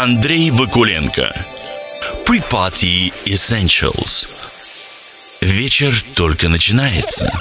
Андрей Вакуленко. Pre-Party Essentials. Вечер только начинается.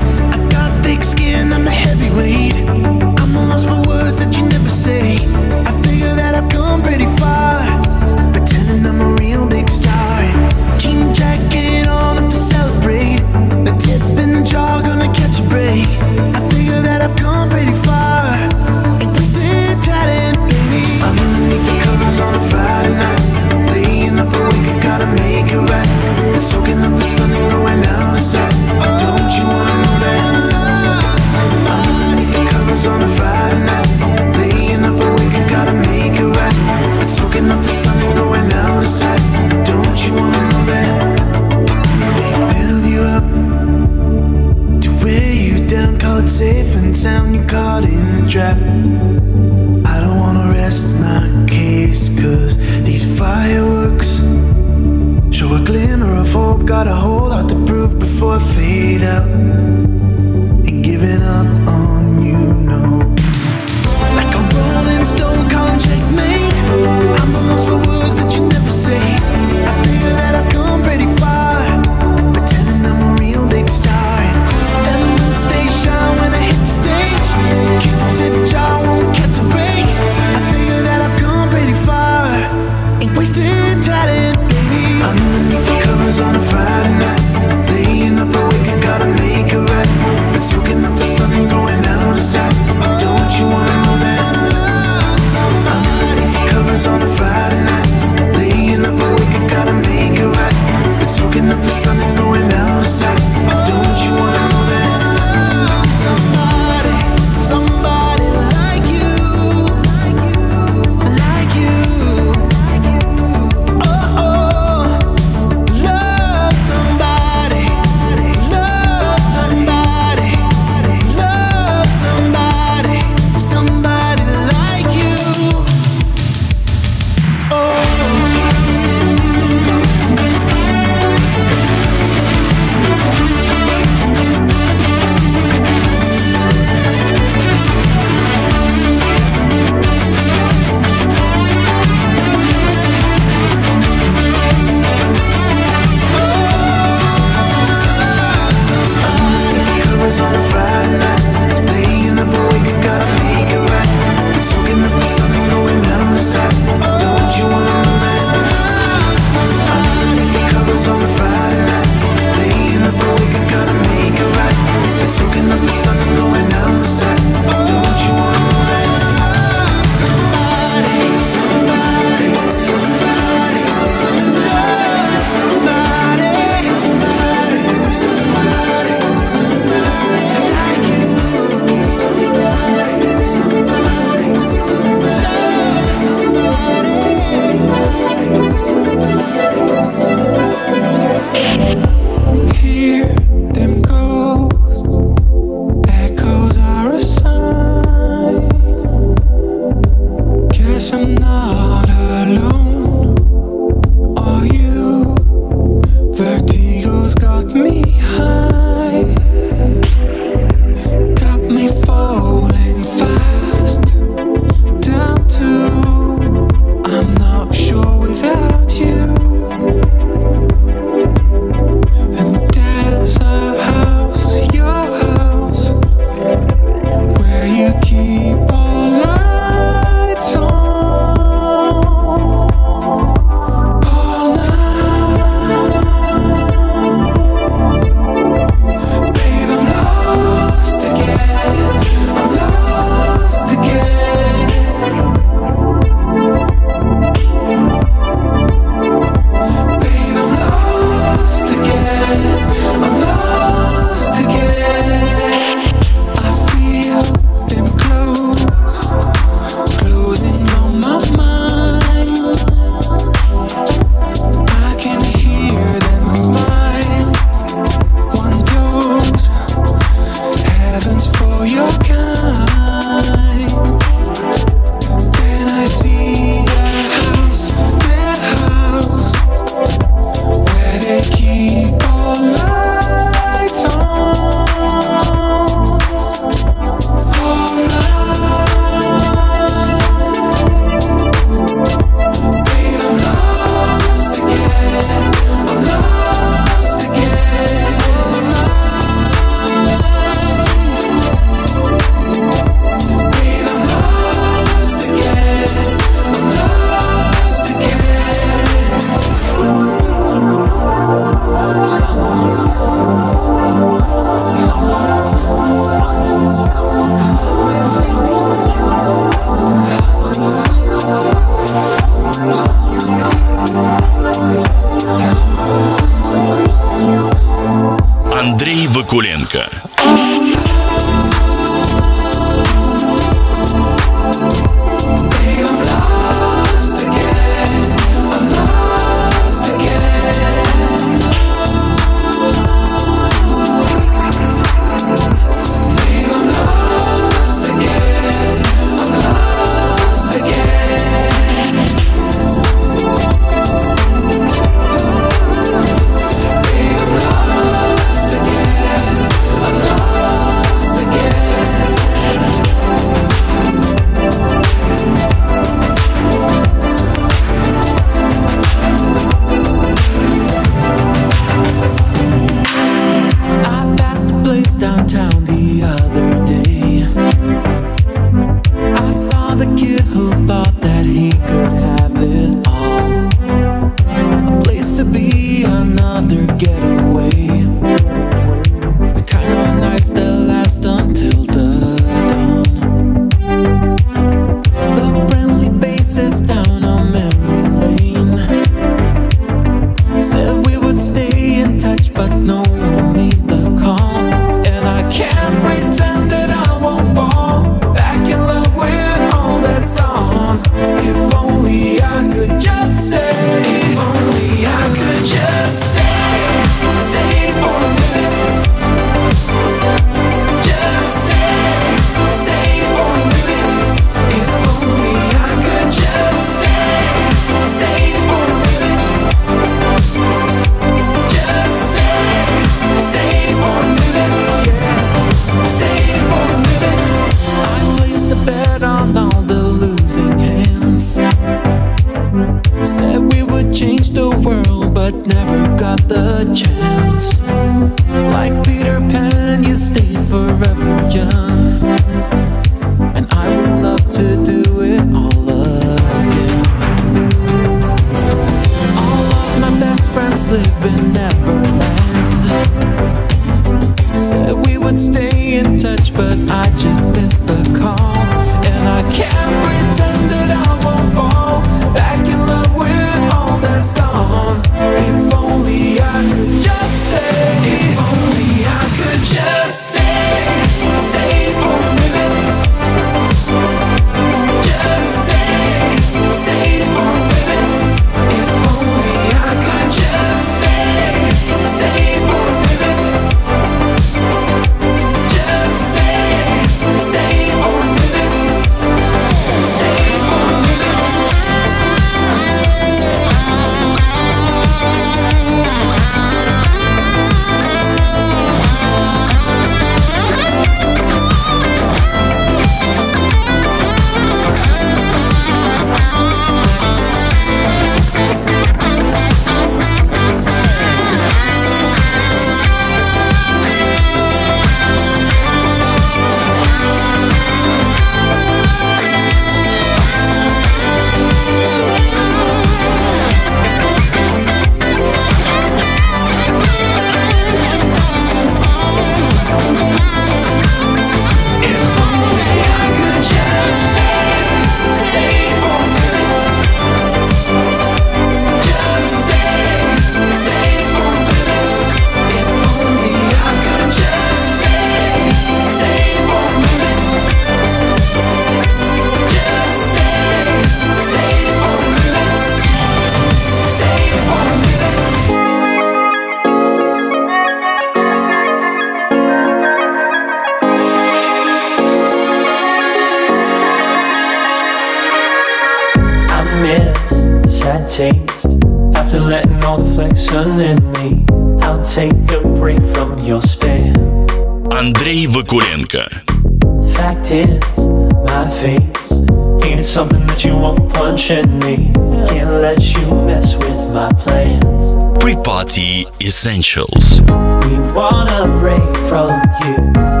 tortured me. Can't let you mess with my plans. Pre-party essentials. We wanna break from you.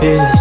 this.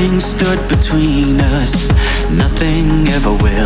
Nothing stood between us. Nothing ever will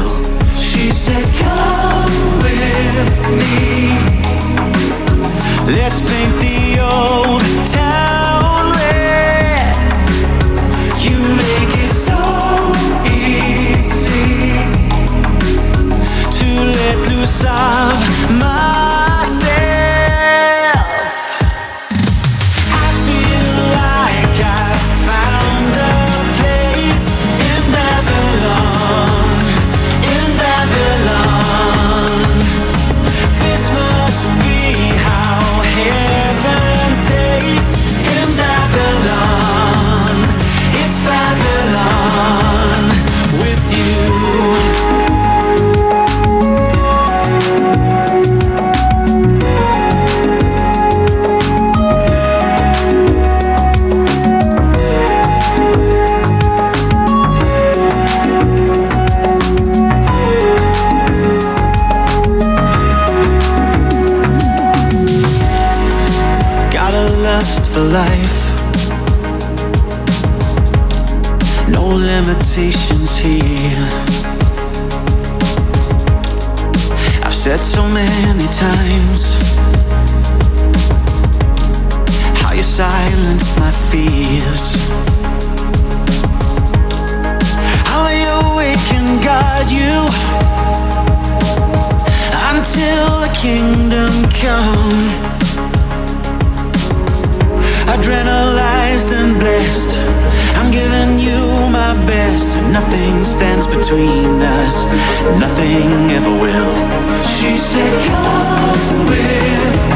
the life. No limitations here. I've said so many times How you silence my fears. How you and guide you. Until the kingdom come adrenalized and blessed. I'm giving you my best. Nothing stands between us, nothing ever will. She said, Come with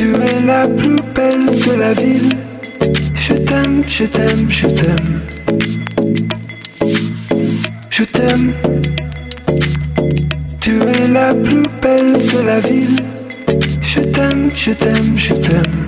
Tu es la plus belle de la ville. Je t'aime, je t'aime, je t'aime. Je t'aime. Tu es la plus belle de la ville. Je t'aime, je t'aime, je t'aime.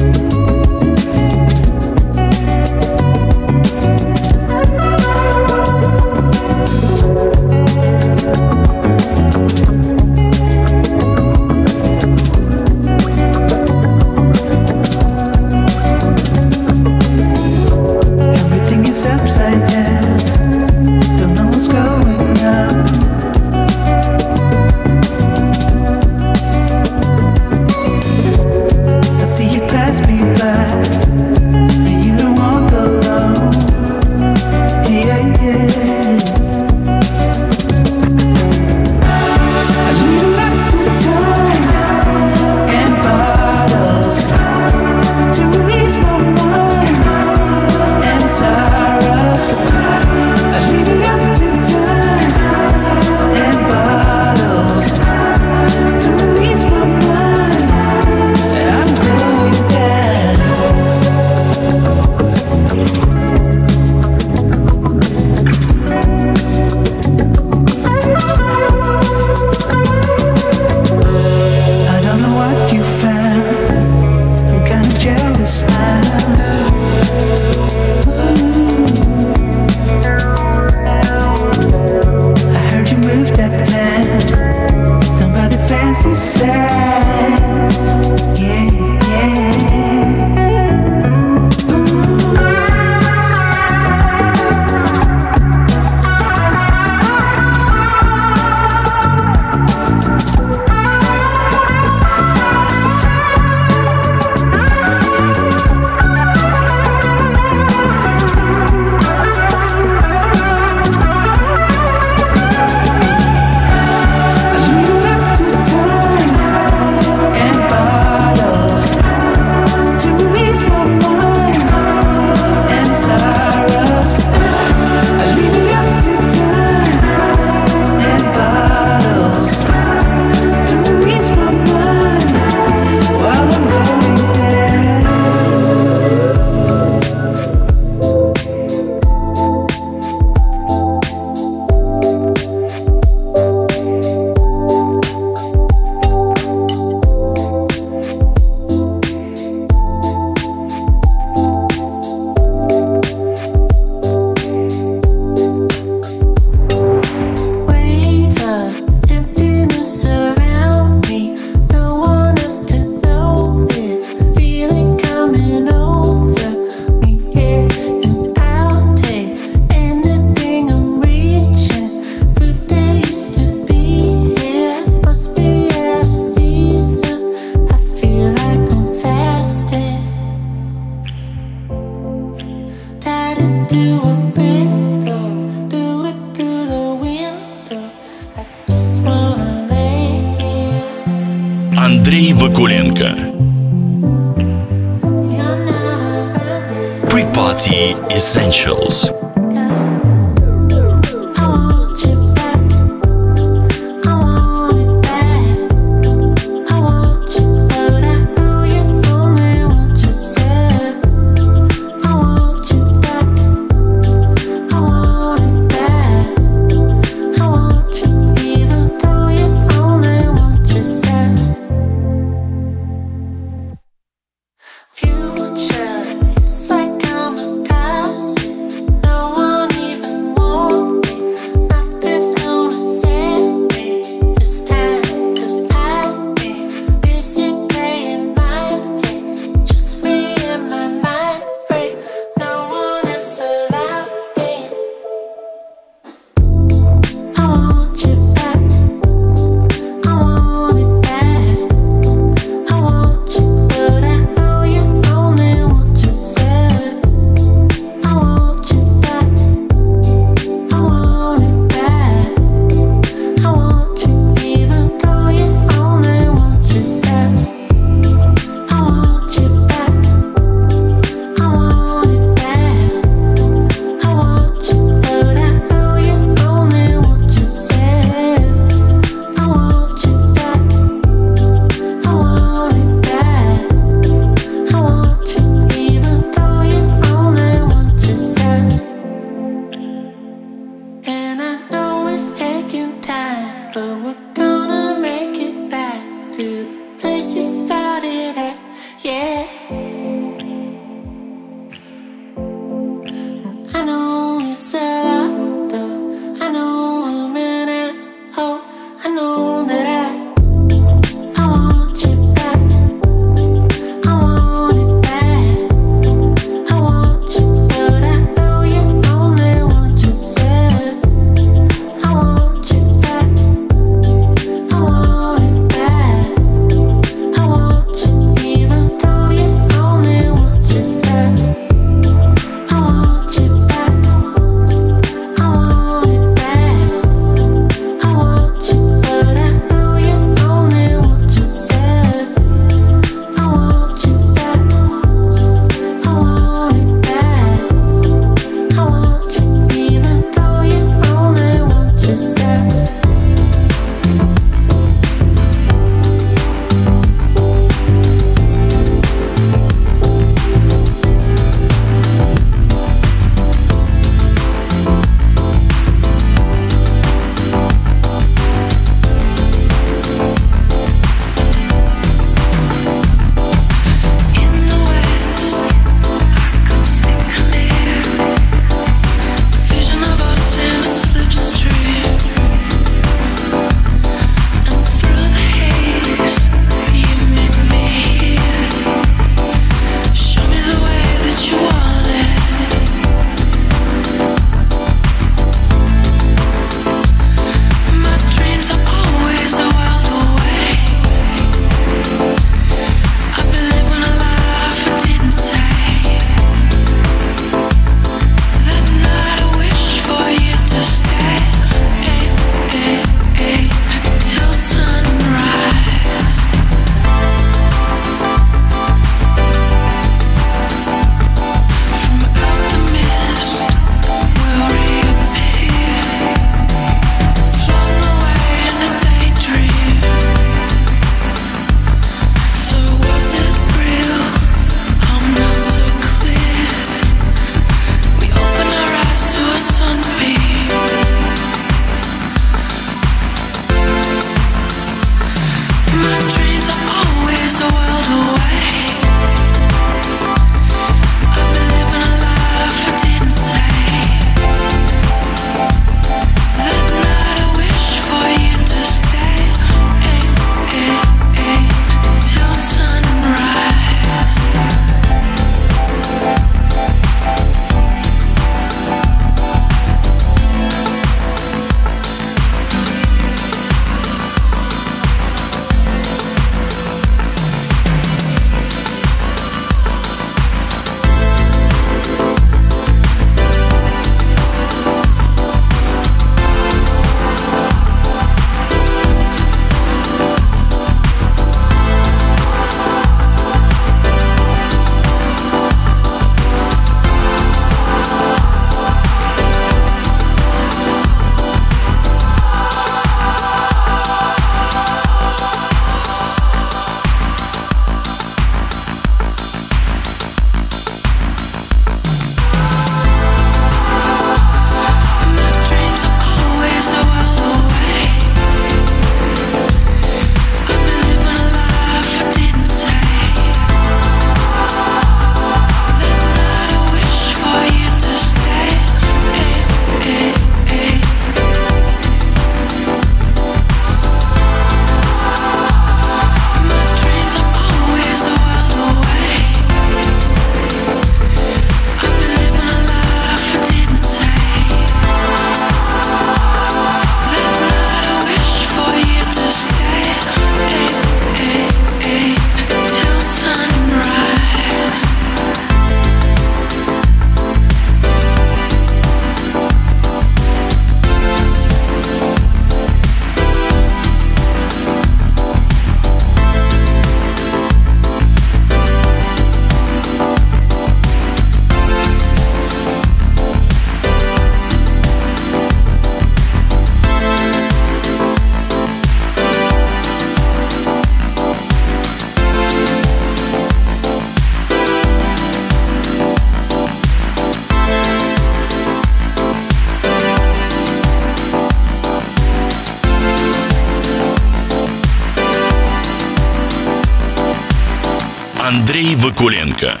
Вакуленко.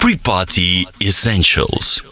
Pre-Party Essentials.